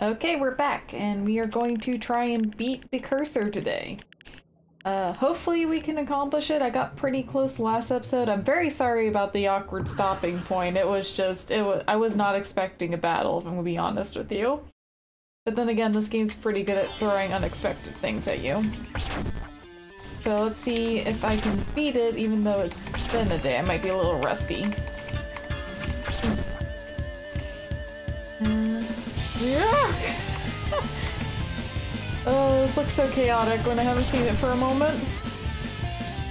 Okay, we're back, and we are going to try and beat the cursor today. Uh, hopefully we can accomplish it. I got pretty close last episode. I'm very sorry about the awkward stopping point. It was just, it was, I was not expecting a battle, if I'm gonna be honest with you. But then again, this game's pretty good at throwing unexpected things at you. So let's see if I can beat it, even though it's been a day. I might be a little rusty. Yeah! oh, this looks so chaotic when I haven't seen it for a moment.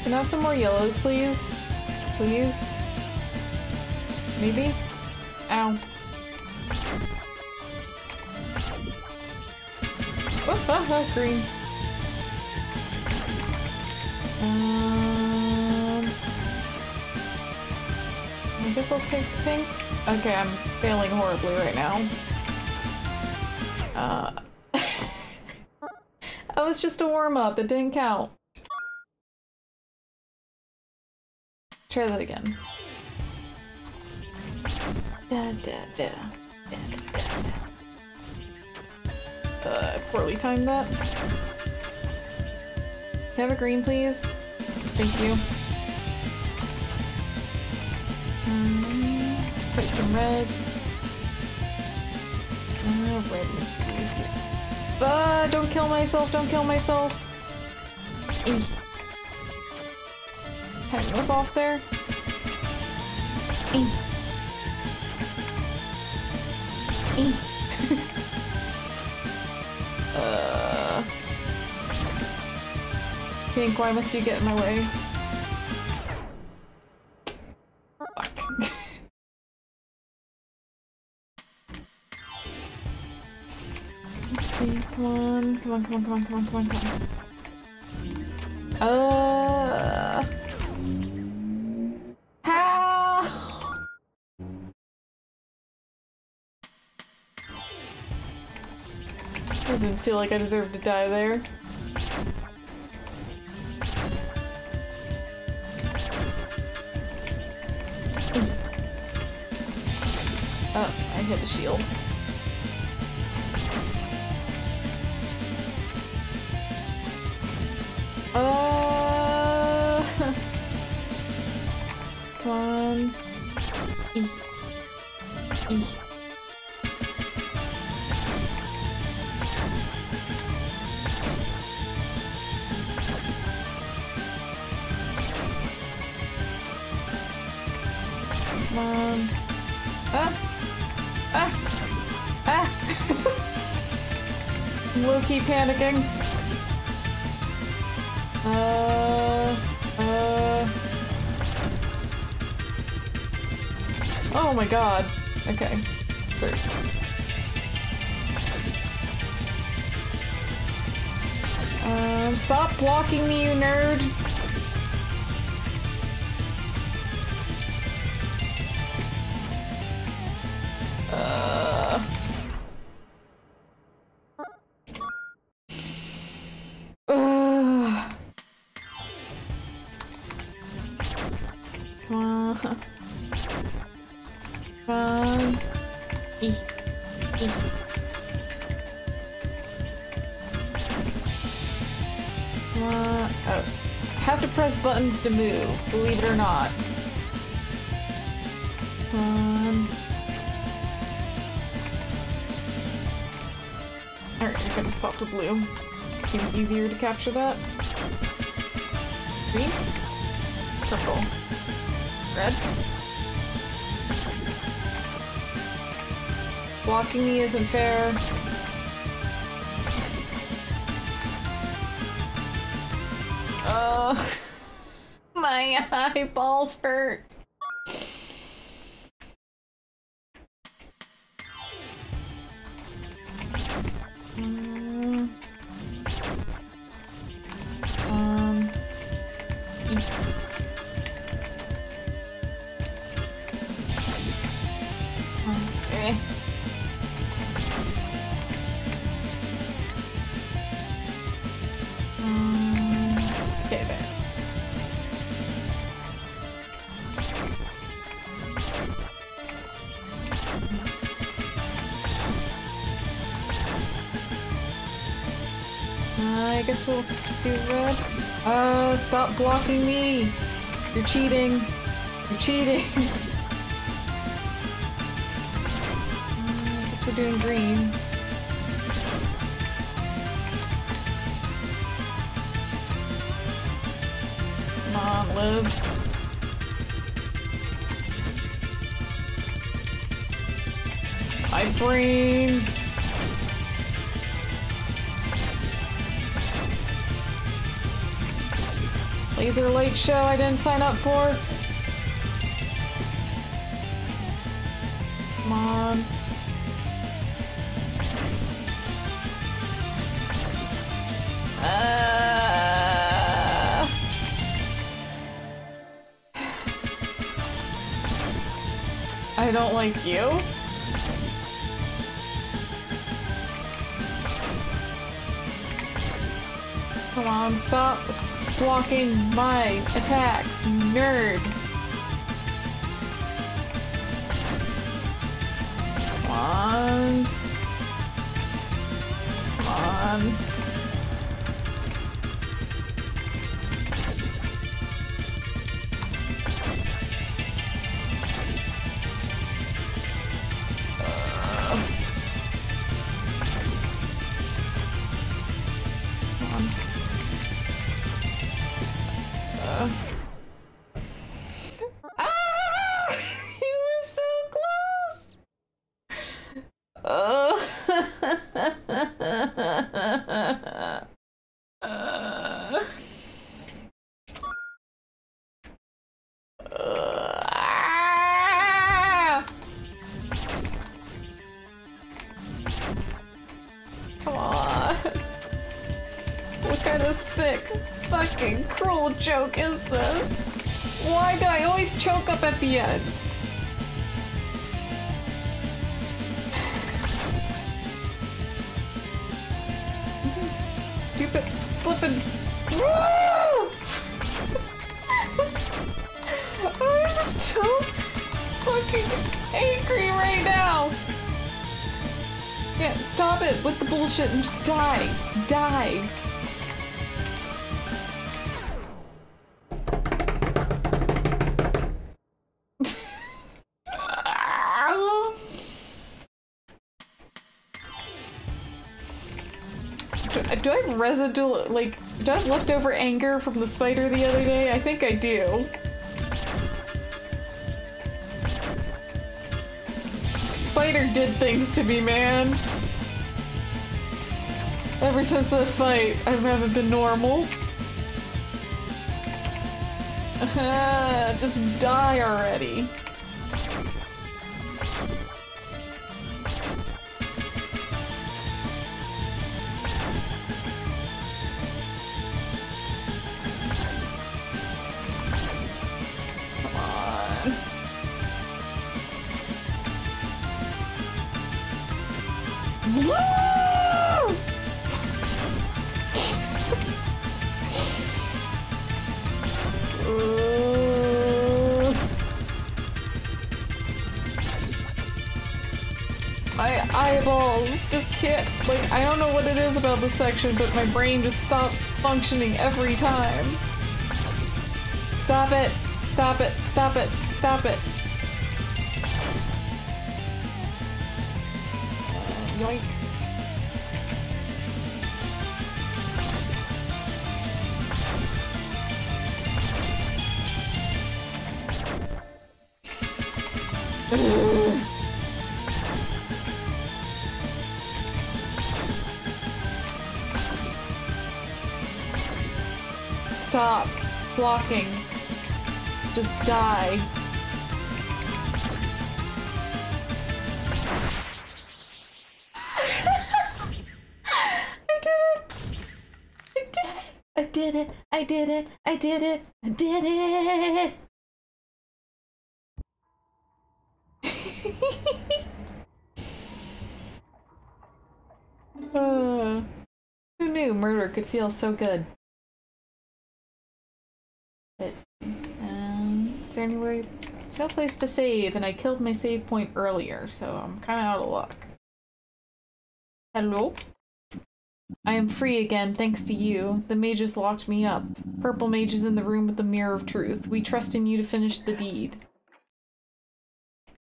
Can I have some more yellows, please? Please? Maybe? Ow. Oh, ah, ah, green. Um, I guess I'll take pink. Okay, I'm failing horribly right now. Uh, that was just a warm-up, it didn't count. Try that again. Da, da, da. Uh, poorly timed that. Can I have a green, please? Thank you. Um, swipe some reds. Uh, red Ah, don't kill myself, don't kill myself. Eek. Turn this off there. Uh. Pink, why must you get in my way? On, come on, come on, come on, come on, come on. Uh... How? I didn't feel like I deserved to die there. Oh, I hit the shield. Uh, come on. Eek. Eek. Come on. Ah! Ah! Ah! Low-key panicking. Uh, uh. Oh my god. Okay. Sorry. Um, stop blocking me, you nerd. Come on. Eek. Eek. On. Oh. Have to press buttons to move, believe it or not. Come on. Alright, you're gonna swap to blue. Seems easier to capture that. Green? Purple. Red? Blocking me isn't fair. Uh, my eyeballs hurt. Mm. Um. Um, red. Uh, stop blocking me! You're cheating! You're cheating! uh, I guess we're doing green. Come on, live. My brain! Laser light show I didn't sign up for. Come on. Uh... I don't like you. Come on, stop blocking my attacks, nerd. Come on. Come on. The end? Stupid flippin' I'm so fucking angry right now. Yeah, stop it with the bullshit and just die. Die. Residual, like, have leftover anger from the spider the other day? I think I do. Spider did things to me, man. Ever since that fight, I haven't been normal. Just die already. I don't know what it is about this section, but my brain just stops functioning every time. Stop it! Stop it! Stop it! Stop it! Stop blocking. Just die. I did it! I did it! I did it! I did it! I did it! I did it! uh, who knew murder could feel so good? There anywhere? There's no place to save, and I killed my save point earlier, so I'm kind of out of luck. Hello? I am free again, thanks to you. The mages locked me up. Purple mage is in the room with the mirror of truth. We trust in you to finish the deed.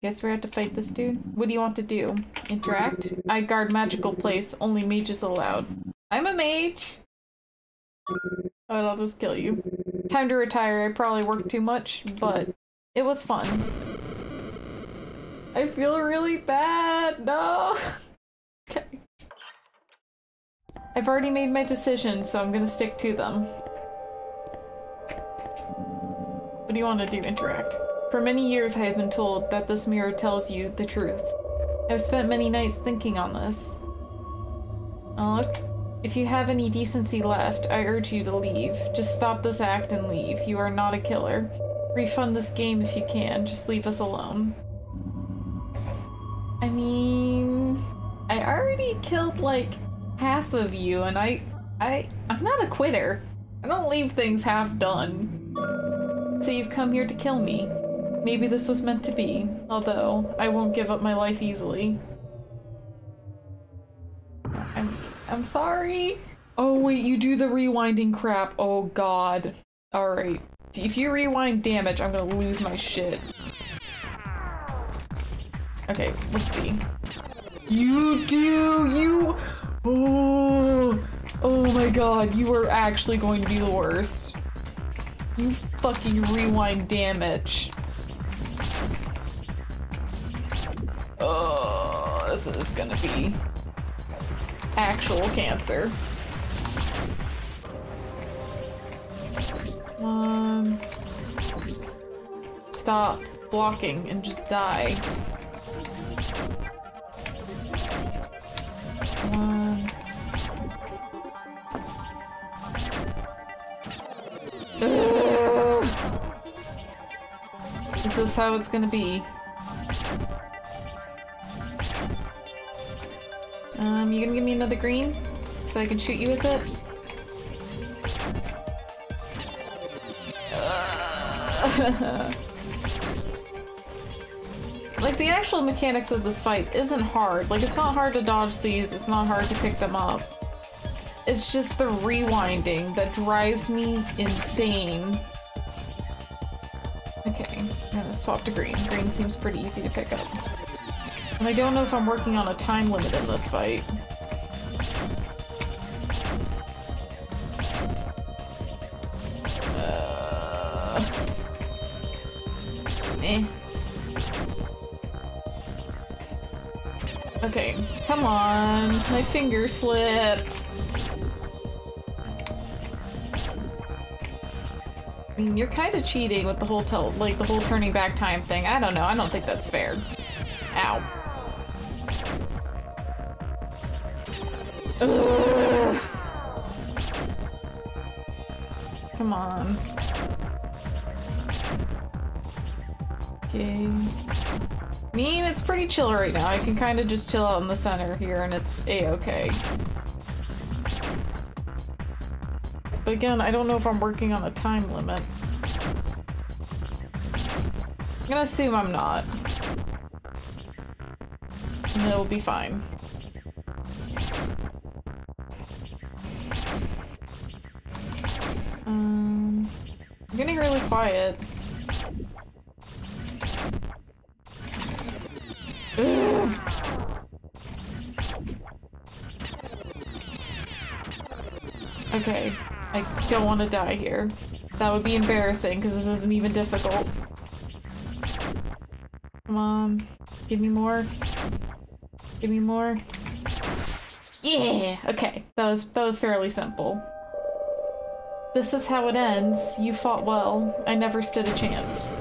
Guess we have to fight this dude? What do you want to do? Interact? I guard magical place. Only mages allowed. I'm a mage! But I'll just kill you. Time to retire. I probably worked too much, but it was fun. I feel really bad. No! okay. I've already made my decision, so I'm gonna stick to them. What do you want to do? Interact. For many years I have been told that this mirror tells you the truth. I've spent many nights thinking on this. Oh. If you have any decency left, I urge you to leave. Just stop this act and leave. You are not a killer. Refund this game if you can. Just leave us alone. I mean... I already killed, like, half of you, and I, I, I'm not a quitter. I don't leave things half done. So you've come here to kill me. Maybe this was meant to be, although I won't give up my life easily. I'm, sorry. Oh wait, you do the rewinding crap. Oh god. Alright. If you rewind damage, I'm gonna lose my shit. Okay, let's see. You do! You- Oh, oh my god, you are actually going to be the worst. You fucking rewind damage. Oh, this is gonna be actual cancer. Um, stop blocking and just die. One. Is this how it's gonna be? You gonna give me another green? So I can shoot you with it? like, the actual mechanics of this fight isn't hard. Like, it's not hard to dodge these, it's not hard to pick them up. It's just the rewinding that drives me insane. Okay, I'm gonna swap to green. Green seems pretty easy to pick up. And I don't know if I'm working on a time limit in this fight. Eh. Okay, come on. My finger slipped. I mean, you're kind of cheating with the whole tel like the whole turning back time thing. I don't know. I don't think that's fair. Ow. Ugh. Come on. Pretty chill right now. I can kind of just chill out in the center here and it's a-okay. But again, I don't know if I'm working on a time limit. I'm gonna assume I'm not. And it'll be fine. Um, I'm getting really quiet. Mm. Okay, I don't want to die here. That would be embarrassing because this isn't even difficult. Come on, give me more. Give me more. Yeah, okay, that was that was fairly simple. This is how it ends. You fought well. I never stood a chance.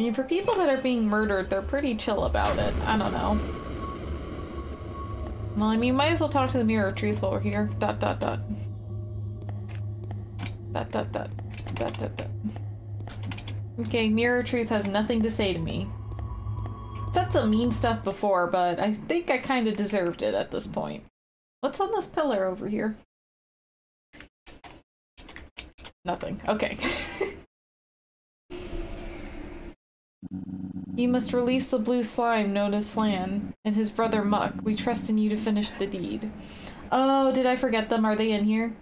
I mean, for people that are being murdered, they're pretty chill about it. I don't know. Well, I mean, might as well talk to the Mirror of Truth while we're here. Dot, dot, dot. Dot, dot, dot. Dot, dot, dot. Okay, Mirror Truth has nothing to say to me. Said some mean stuff before, but I think I kind of deserved it at this point. What's on this pillar over here? Nothing. Okay. You must release the blue slime known as Flan and his brother Muck. We trust in you to finish the deed. Oh, did I forget them? Are they in here?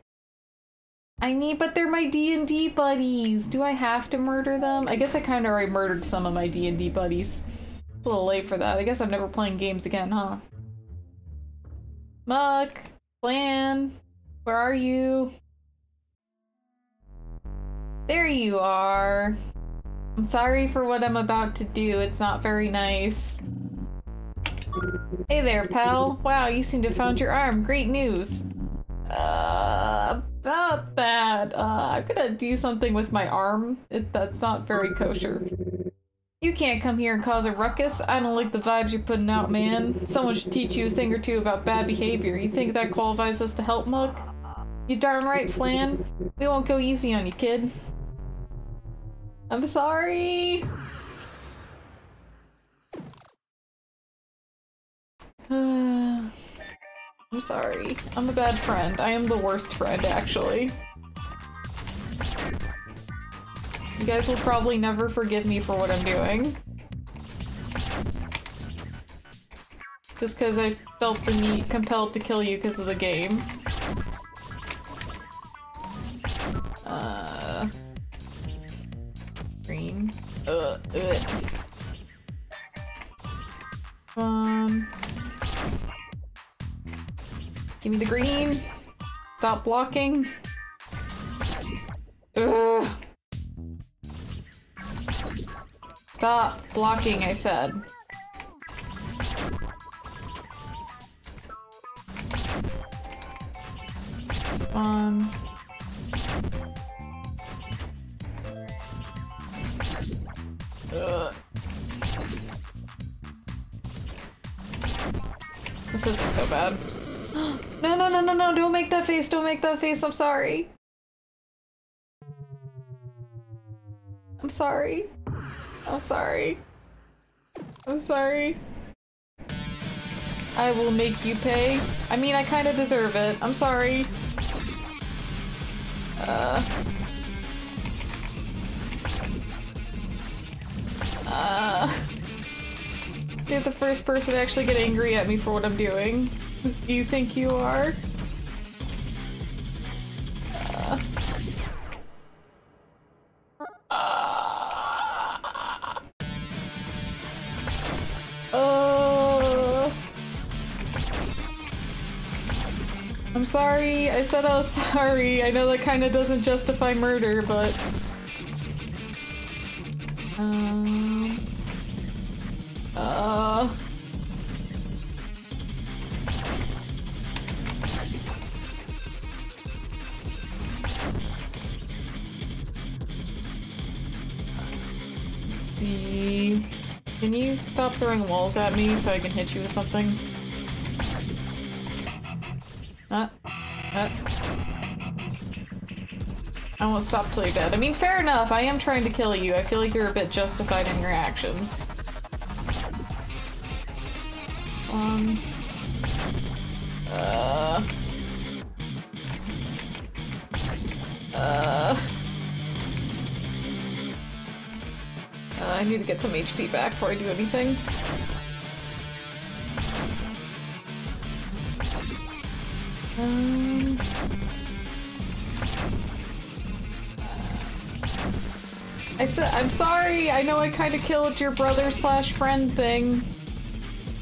I mean, but they're my D&D buddies. Do I have to murder them? I guess I kind of already murdered some of my D&D buddies. It's a little late for that. I guess I'm never playing games again, huh? Muck, Flan, where are you? There you are. I'm sorry for what I'm about to do. It's not very nice. Hey there, pal. Wow, you seem to have found your arm. Great news. Uh, about that, uh, I'm gonna do something with my arm. It, that's not very kosher. You can't come here and cause a ruckus. I don't like the vibes you're putting out, man. Someone should teach you a thing or two about bad behavior. You think that qualifies us to help Muck? You darn right, Flan. We won't go easy on you, kid. I'm sorry. I'm sorry. I'm a bad friend. I am the worst friend, actually. You guys will probably never forgive me for what I'm doing. Just because I felt the need compelled to kill you because of the game. Stop blocking. Ugh. Stop blocking, I said. Um. Ugh. This isn't so bad. No, no, no, don't make that face, don't make that face, I'm sorry. I'm sorry. I'm sorry. I'm sorry. I will make you pay. I mean, I kind of deserve it. I'm sorry. Uh. Uh. You're the first person to actually get angry at me for what I'm doing. Do you think you are? Uh. Uh. Oh. I'm sorry. I said I was sorry. I know that kind of doesn't justify murder, but... Um... Uh... throwing walls at me so I can hit you with something? Uh, uh. I won't stop till you're dead. I mean, fair enough. I am trying to kill you. I feel like you're a bit justified in your actions. Um. Need to get some HP back before I do anything. Um, I said I'm sorry. I know I kind of killed your brother slash friend thing.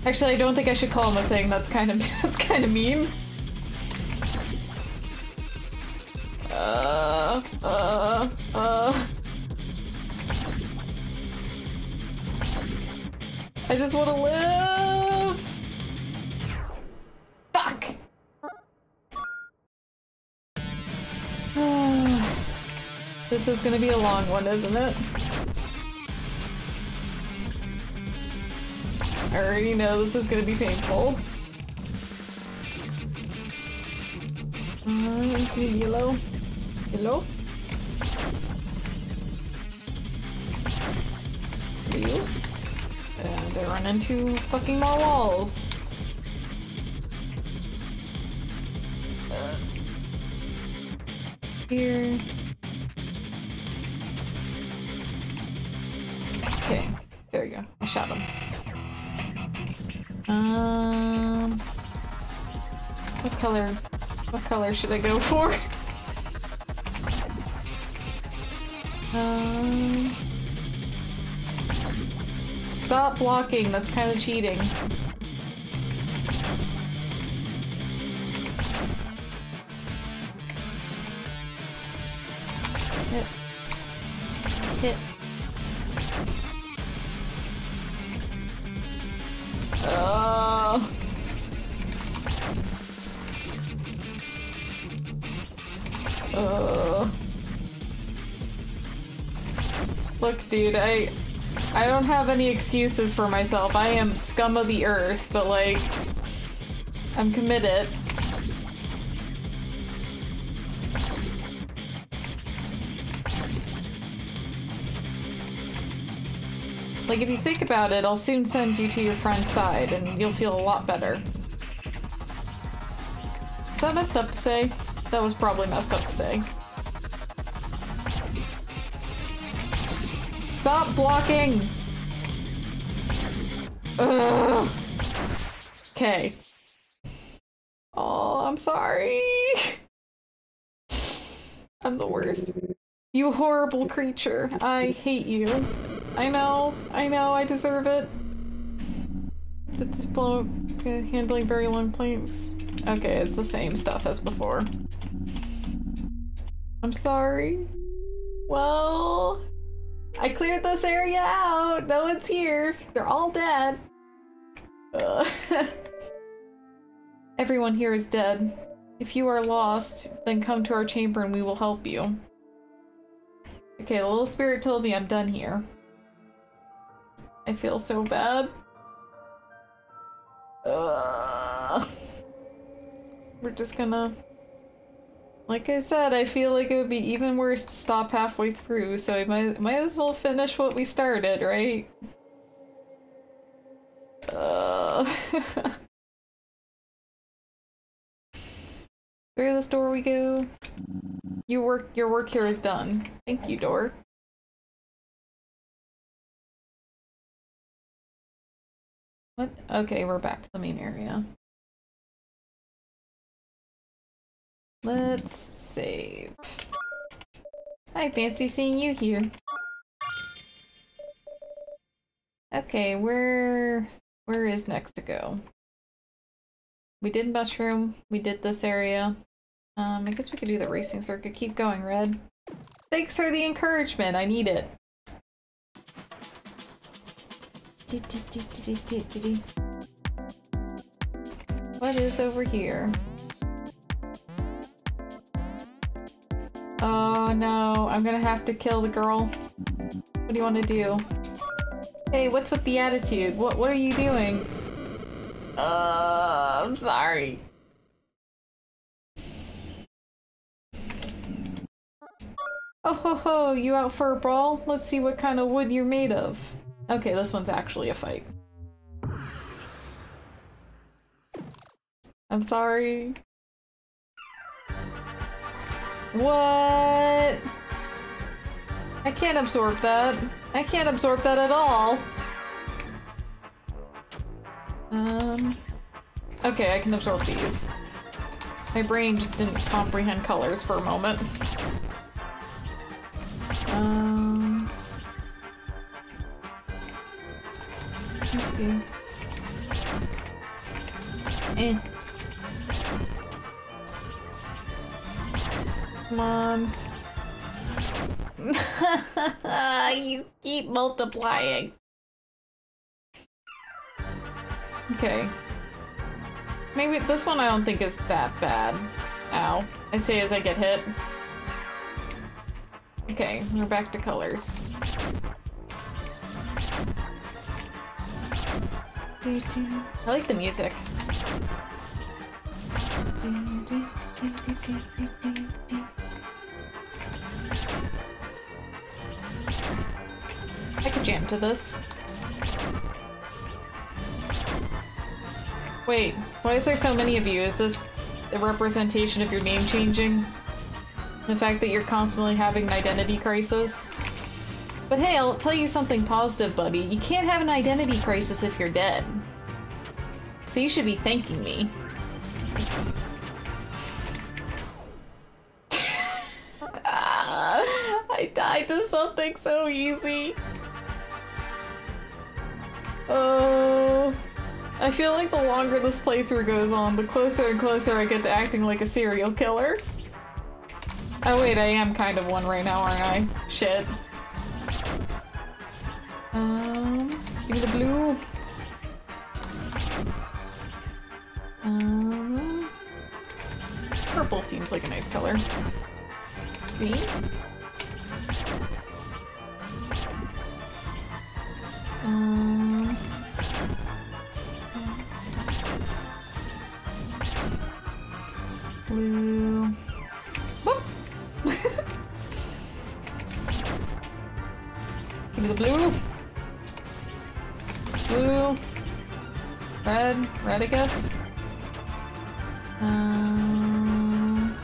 Actually, I don't think I should call him a thing. That's kind of that's kind of mean. This is gonna be a long one, isn't it? I already know this is gonna be painful. Uh, yellow. Yellow? You? And I run into fucking more walls. Uh, here. Um, what color? What color should I go for? Um, stop blocking. That's kind of cheating. Hit. Hit. Oh. Oh. Look, dude, I I don't have any excuses for myself. I am scum of the earth, but like I'm committed. Like, if you think about it, I'll soon send you to your friend's side, and you'll feel a lot better. Is that messed up to say? That was probably messed up to say. Stop blocking! Okay. Oh, I'm sorry. I'm the worst. You horrible creature. I hate you. I know, I know, I deserve it. The display handling very long planes. Okay, it's the same stuff as before. I'm sorry. Well, I cleared this area out. No one's here. They're all dead. Uh. Everyone here is dead. If you are lost, then come to our chamber and we will help you. Okay, the little spirit told me I'm done here. I feel so bad. We're just gonna... Like I said, I feel like it would be even worse to stop halfway through, so I might, might as well finish what we started, right? Uh... Through this door we go. You work your work here is done. Thank you, door. What? Okay, we're back to the main area. Let's save. Hi, fancy seeing you here. Okay, where where is next to go? We did mushroom. We did this area. Um, I guess we could do the racing circuit. Keep going, Red. Thanks for the encouragement. I need it. What is over here? Oh no, I'm gonna have to kill the girl. What do you want to do? Hey, what's with the attitude? What what are you doing? Uh, I'm sorry. Oh ho ho, you out for a brawl? Let's see what kind of wood you're made of. Okay, this one's actually a fight. I'm sorry. What? I can't absorb that. I can't absorb that at all. Um. Okay, I can absorb these. My brain just didn't comprehend colors for a moment. Um. Okay. Eh. Come on. you keep multiplying. Okay. Maybe this one I don't think is that bad. Ow. I say as I get hit. Okay, we're back to colors. I like the music. I could jam to this. Wait, why is there so many of you? Is this a representation of your name changing? The fact that you're constantly having an identity crisis? But hey, I'll tell you something positive, buddy. You can't have an identity crisis if you're dead. So you should be thanking me. Ah, I died to something so easy. Oh. I feel like the longer this playthrough goes on, the closer and closer I get to acting like a serial killer. Oh wait, I am kind of one right now, aren't I? Shit. Um, give me the blue. Um, purple seems like a nice color. Green? Um, blue. Whoop. Give me the blue. Blue. Red. Red, I guess. Um,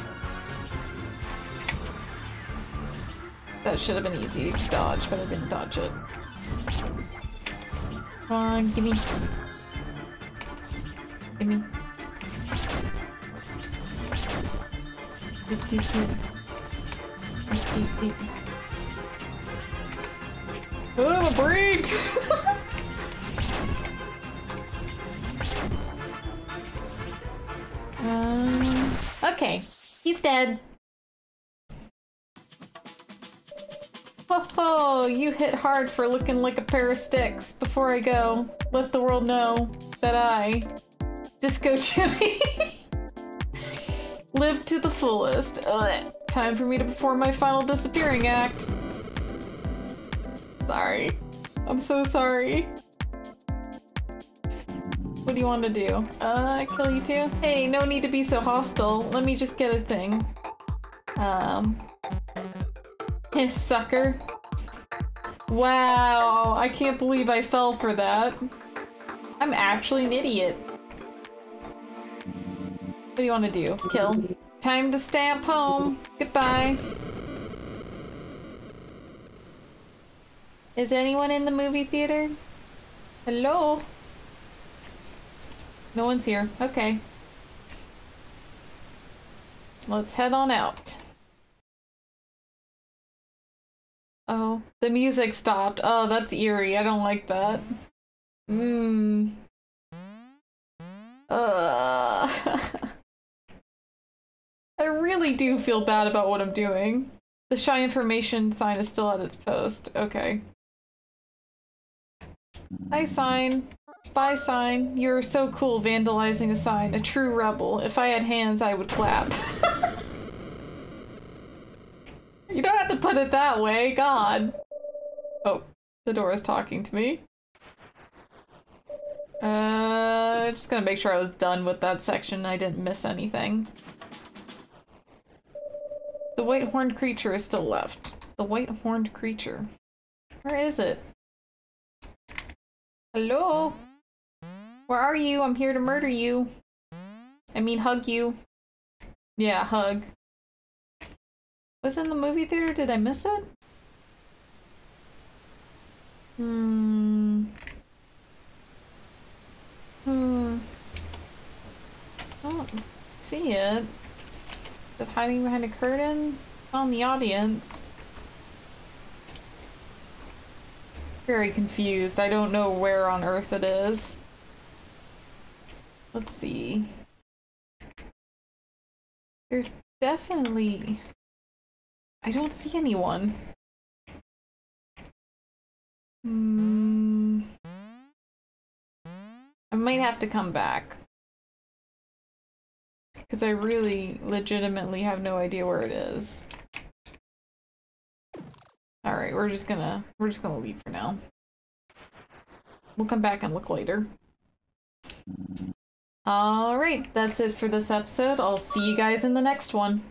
that should have been easy to dodge, but I didn't dodge it. Come on, gimme. Gimme. Dip, dip, dip. Oh, I'm um, okay, he's dead. Ho ho, you hit hard for looking like a pair of sticks. Before I go, let the world know that I, Disco Jimmy, lived to the fullest. Ugh. Time for me to perform my final disappearing act. Sorry. I'm so sorry. What do you want to do? Uh, kill you too? Hey, no need to be so hostile. Let me just get a thing. Um. Sucker. Wow, I can't believe I fell for that. I'm actually an idiot. What do you want to do? Kill. Time to stamp home. Goodbye. Is anyone in the movie theater? Hello? No one's here. Okay. Let's head on out. Oh, the music stopped. Oh, that's eerie. I don't like that. Mmm. Uh. I really do feel bad about what I'm doing. The shy information sign is still at its post. Okay. Hi, sign. Bye, sign. You're so cool vandalizing a sign. A true rebel. If I had hands, I would clap. you don't have to put it that way. God. Oh, the door is talking to me. Uh, just gonna make sure I was done with that section. I didn't miss anything. The white horned creature is still left. The white horned creature. Where is it? Hello? Where are you? I'm here to murder you. I mean, hug you. Yeah, hug. Was in the movie theater? Did I miss it? Hmm. Hmm. I don't see it. Is it hiding behind a curtain? On the audience. Very confused. I don't know where on earth it is. Let's see. There's definitely... I don't see anyone. Hmm. I might have to come back. Because I really legitimately have no idea where it is. Alright, we're just gonna we're just gonna leave for now. We'll come back and look later. Alright, that's it for this episode. I'll see you guys in the next one.